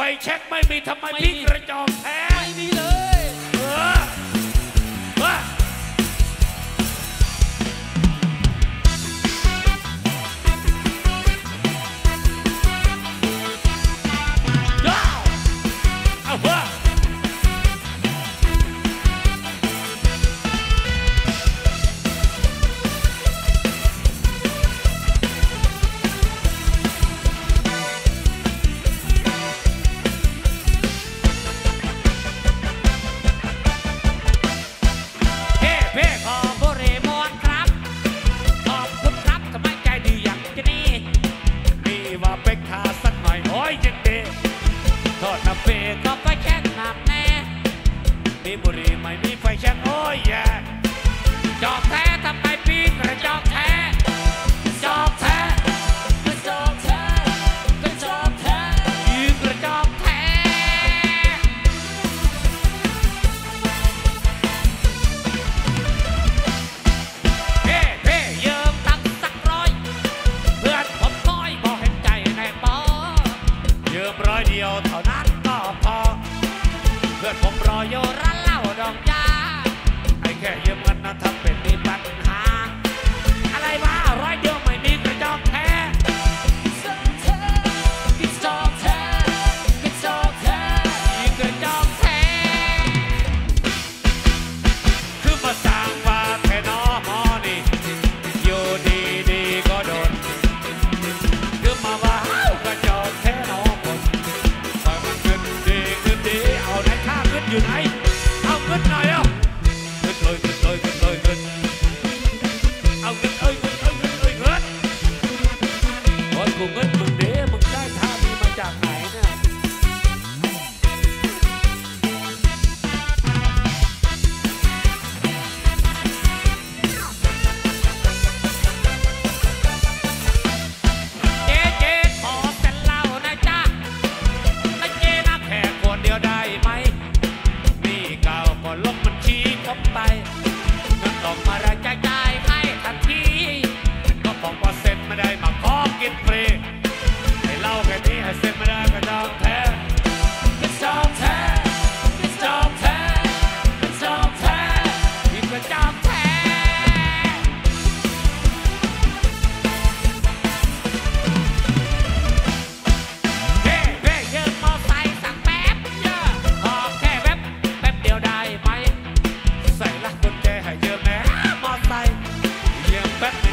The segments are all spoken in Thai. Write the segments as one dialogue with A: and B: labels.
A: ไฟ
B: แช็ก
A: ไม่มี
B: ทำไมพี่กระจอกแท้
A: ไม่มีเล
B: ย 곡을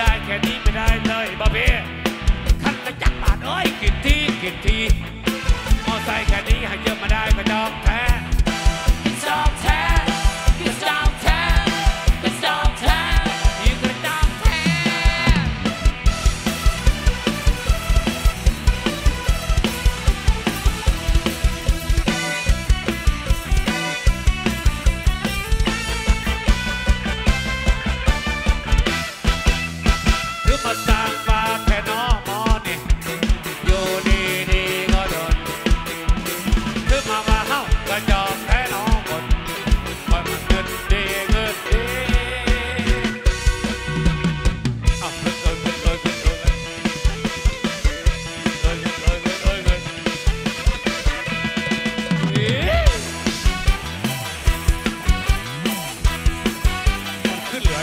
B: ได้
A: แค่นี้ไม่ได้
B: เล
A: ยบ้าเบ้
B: ขั้นละจักบาทเอ้ย
A: กินทีกินทีมอไซค์แค่นี้หาเยอะมาได้
B: ไม่ต้อ
A: งแท้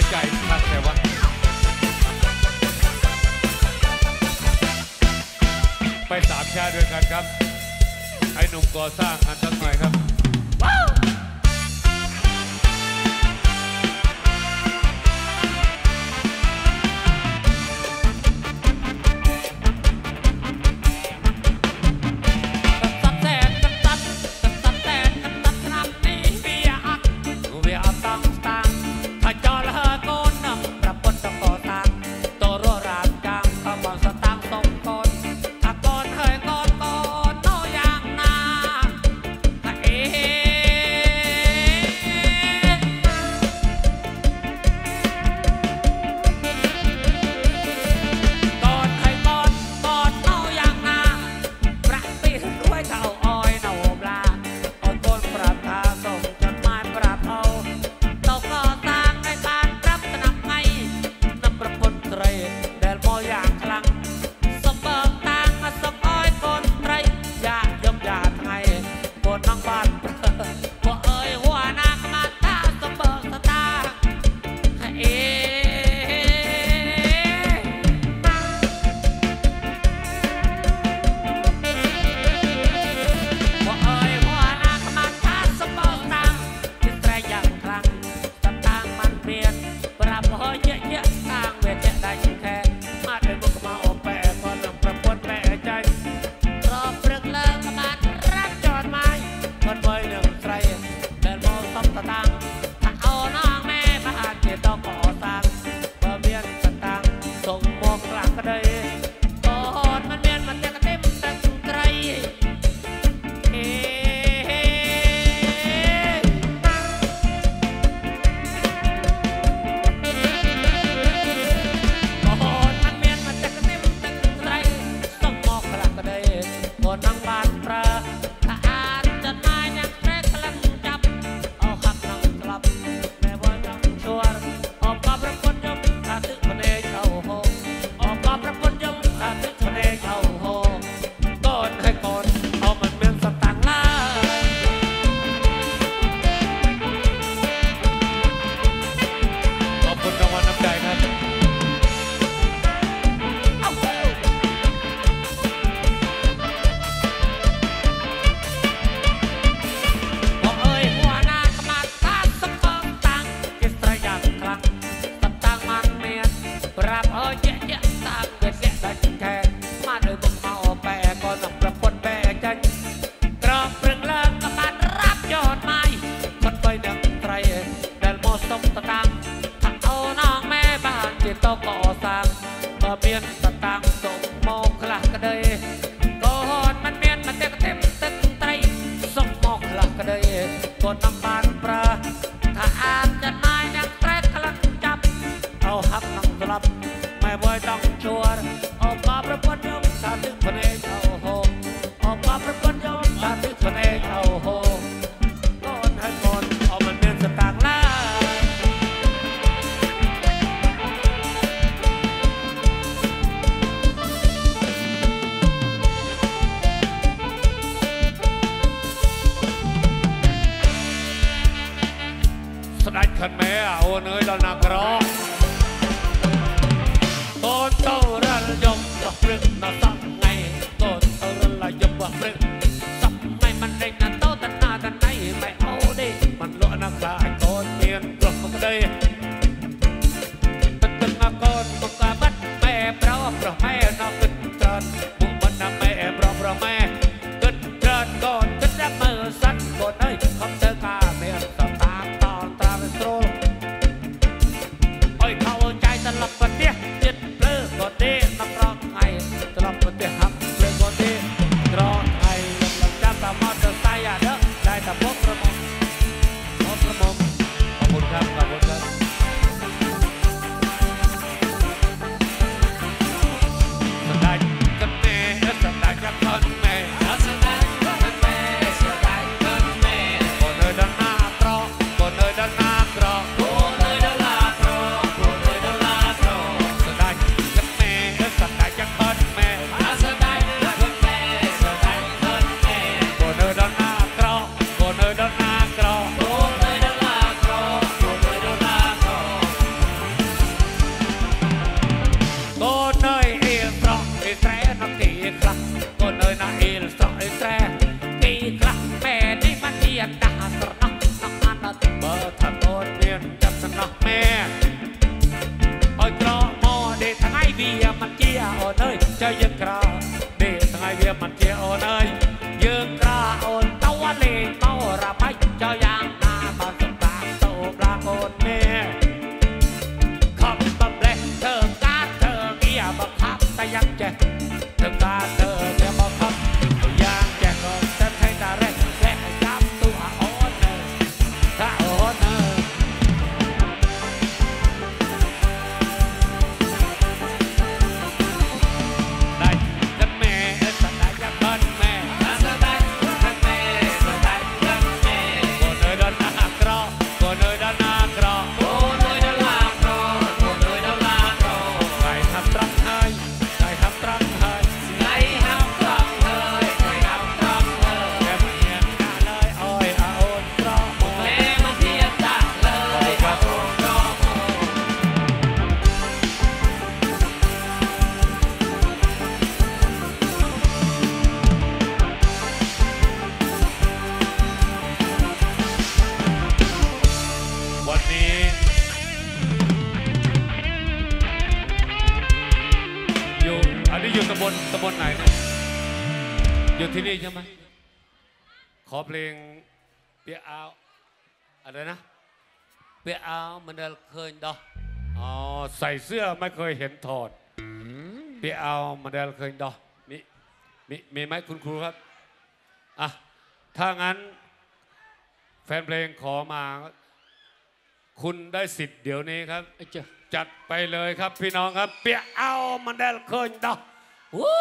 A: ใจมากแต่ว่าไปสามชาด้วยกันครับ ไอ้หนุ่มก่อสร้างอันสักหน่อยครับ
B: back. ជាអូនអើយ
A: ចៃយើងក្រនេះថ្ងៃវាមិនជាអូនអើយ ปียเอามันเดิเคยดอกอ๋อใส่เสื้อไม่เคยเห็นถอดเปียเอามันเดิเคยดอกมีมีมีไหมคุณครูครับอะถ้างั้นแฟนเพลงขอมา คุณได้สิทธิ์เดี๋ยวนี้ครับจัดไปเลยครับพี่น้องครับ เปียเอามันเดินเคย
C: ด
D: อก
C: วู้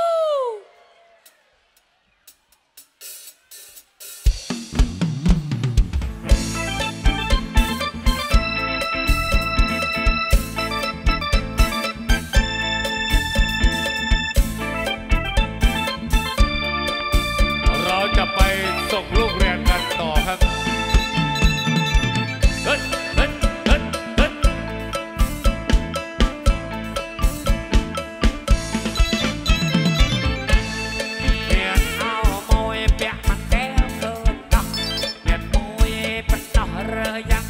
B: Yeah.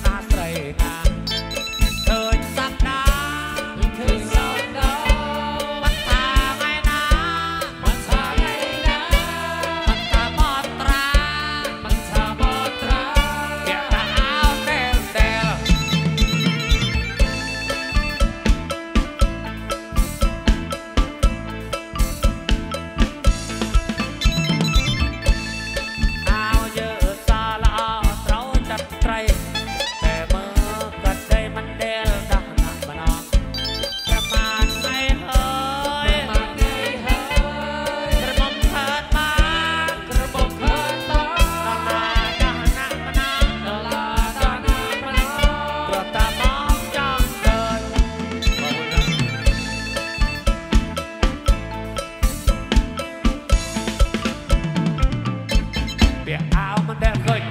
B: I'm a death like